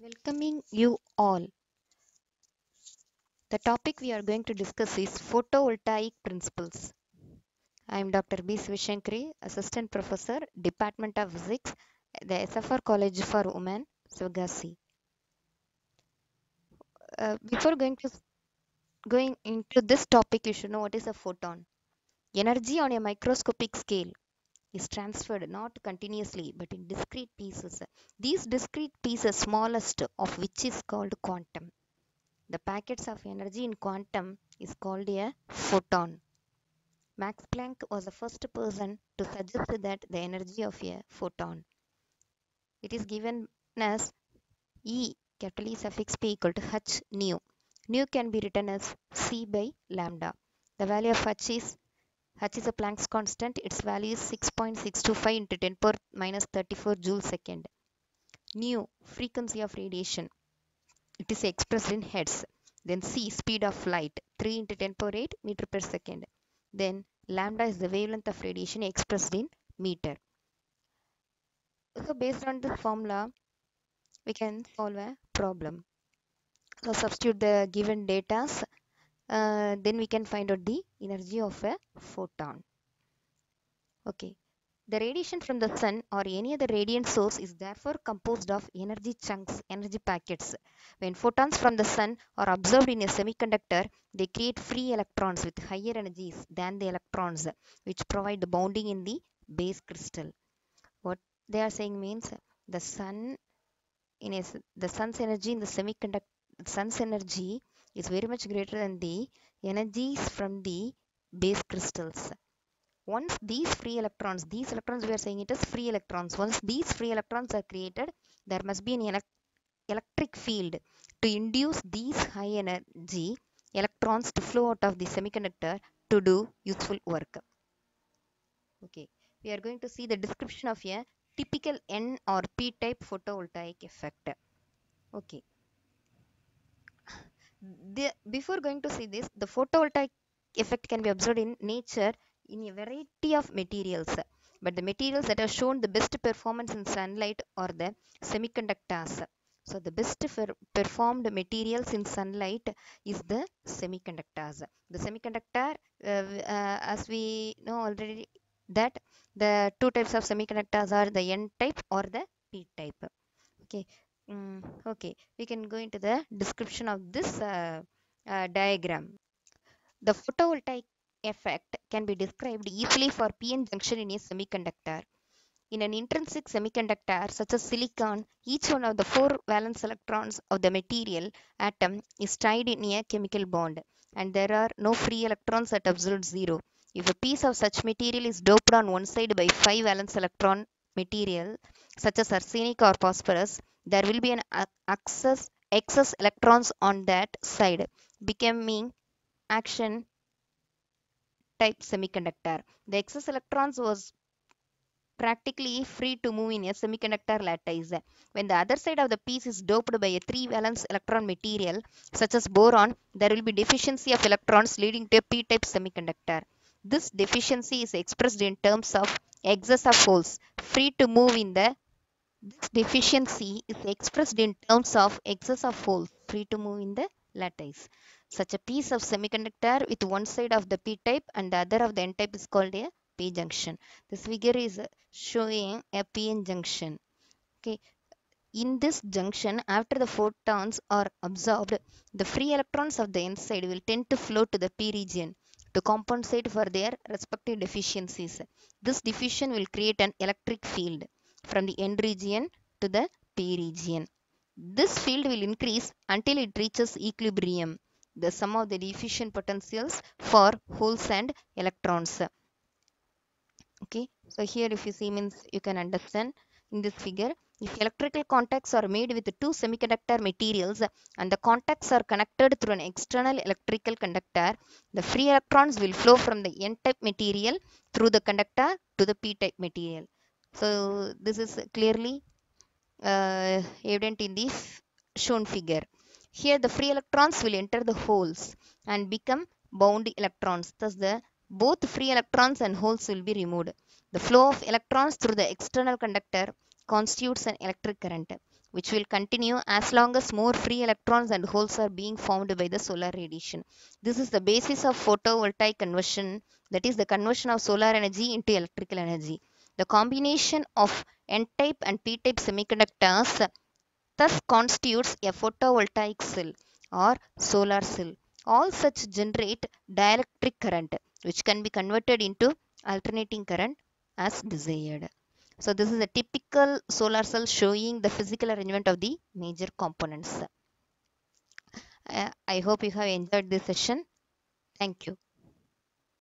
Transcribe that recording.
Welcoming you all. The topic we are going to discuss is photovoltaic principles. I am Dr. B. Sivasankari, Assistant Professor, Department of Physics, the SFR College for Women, Sivakasi. Uh, before going to going into this topic, you should know what is a photon. Energy on a microscopic scale is transferred not continuously but in discrete pieces. These discrete pieces, smallest of which is called quantum. The packets of energy in quantum is called a photon. Max Planck was the first person to suggest that the energy of a photon. It is given as E capital E suffix P equal to h nu. Nu can be written as C by lambda. The value of h is h is a Planck's constant. Its value is 6.625 into 10 power minus 34 joule second. Nu frequency of radiation. It is expressed in hertz. Then c speed of light 3 into 10 power 8 meter per second. Then lambda is the wavelength of radiation expressed in meter. So based on this formula, we can solve a problem. So substitute the given datas, uh, then we can find out the energy of a photon. Okay. The radiation from the sun or any other radiant source is therefore composed of energy chunks, energy packets. When photons from the sun are absorbed in a semiconductor, they create free electrons with higher energies than the electrons which provide the bonding in the base crystal. What they are saying means the sun in a, the sun's energy in the semiconductor sun's energy is very much greater than the energies from the base crystals. Once these free electrons these electrons we are saying it is free electrons. Once these free electrons are created there must be an elect electric field to induce these high energy electrons to flow out of the semiconductor to do useful work. Okay we are going to see the description of a typical n or p type photovoltaic effect. Okay the, before going to see this the photovoltaic effect can be observed in nature in a variety of materials. But the materials that have shown the best performance in sunlight are the semiconductors. So the best performed materials in sunlight is the semiconductors. The semiconductor uh, uh, as we know already that the two types of semiconductors are the n type or the p type. Okay mm, okay we can go into the description of this uh, diagram the photovoltaic effect can be described easily for PN junction in a semiconductor. In an intrinsic semiconductor such as silicon, each one of the four valence electrons of the material atom is tied in a chemical bond and there are no free electrons at absolute zero. If a piece of such material is doped on one side by 5 valence electron material such as arsenic or phosphorus, there will be an excess, excess electrons on that side becoming action type semiconductor. The excess electrons was practically free to move in a semiconductor lattice. When the other side of the piece is doped by a 3 valence electron material such as boron, there will be deficiency of electrons leading to a p-type semiconductor. This deficiency is expressed in terms of excess of holes free to move in the this deficiency is expressed in terms of excess of holes free to move in the lattice. Such a piece of semiconductor with one side of the p-type and the other of the n-type is called a p-junction. This figure is showing a p-n junction. Okay. In this junction, after the photons are absorbed, the free electrons of the n side will tend to flow to the p region to compensate for their respective deficiencies. This diffusion will create an electric field from the n region to the p region. This field will increase until it reaches equilibrium, the sum of the diffusion potentials for holes and electrons. Okay, so here if you see means you can understand in this figure. If electrical contacts are made with two semiconductor materials and the contacts are connected through an external electrical conductor, the free electrons will flow from the n-type material through the conductor to the p-type material. So this is clearly uh, evident in the shown figure. Here the free electrons will enter the holes and become bound electrons. Thus the both free electrons and holes will be removed. The flow of electrons through the external conductor constitutes an electric current. which will continue as long as more free electrons and holes are being formed by the solar radiation. This is the basis of photovoltaic conversion, that is the conversion of solar energy into electrical energy. The combination of N-type and P-type semiconductors thus constitutes a photovoltaic cell or solar cell. All such generate dielectric current which can be converted into alternating current as desired. So this is a typical solar cell showing the physical arrangement of the major components. Uh, I hope you have enjoyed this session. Thank you.